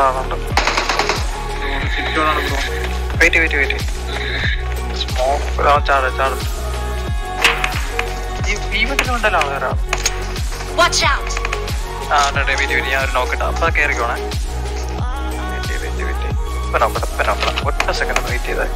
Bro wait wait wait smoke ആ ചാട് ചാട്. ഈ ഈ വീട്ടിലുണ്ടല്ലോ ആൾക്കാരാ ആ ഉണ്ട് വെയിറ്റ് വെയിറ്റ് ഞാൻ ഒരു നോക്കട്ടെ അപ്പൊ കയറിക്കോണേ വെയിറ്റ് വെയിറ്റ് വെയിറ്റ് ഇപ്പൊ നോക്കട്ടെ ഇപ്പൊ നോക്കണം ഒറ്റ സെക്കൻഡ് വെയിറ്റ് ചെയ്തേ.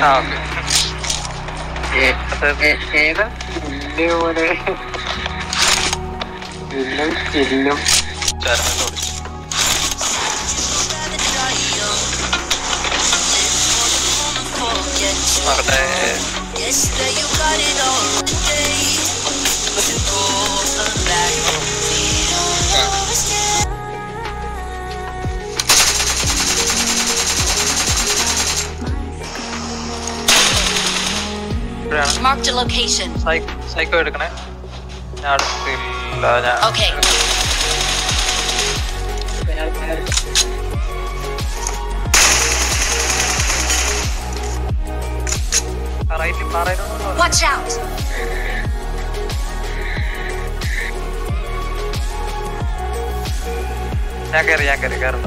ആ ഓക്കെ ഏതാ ഇല്ലേ പോലെ ഇല്ലും ചില്ലും ചേർന്ന് Marked a location. സൈക്കോ എടുക്കണേ ഞാൻ അടുത്തില്ല ഞാൻ Okay. റൈറ്റിൽ പാറയിലൊന്നും Watch out! ഞാൻ കയറി ഞാൻ കയറി കയറണ്ട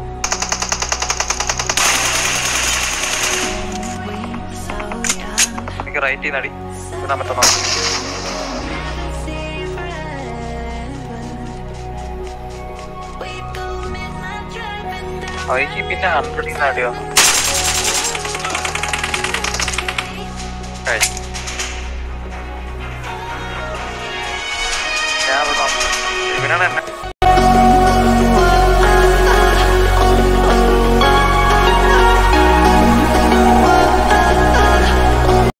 എനിക്ക് റൈറ്റിൽ നിന്ന് അടി ഇടാൻ പറ്റുന്ന അവയ്ക്ക് പിന്നെ ഹൺഡ്രഡിൽ നിന്ന് അടി വന്നു കഴിഞ്ഞു ഞാൻ ഇവിടെ വന്നു. ഇവനാണ് എന്നെ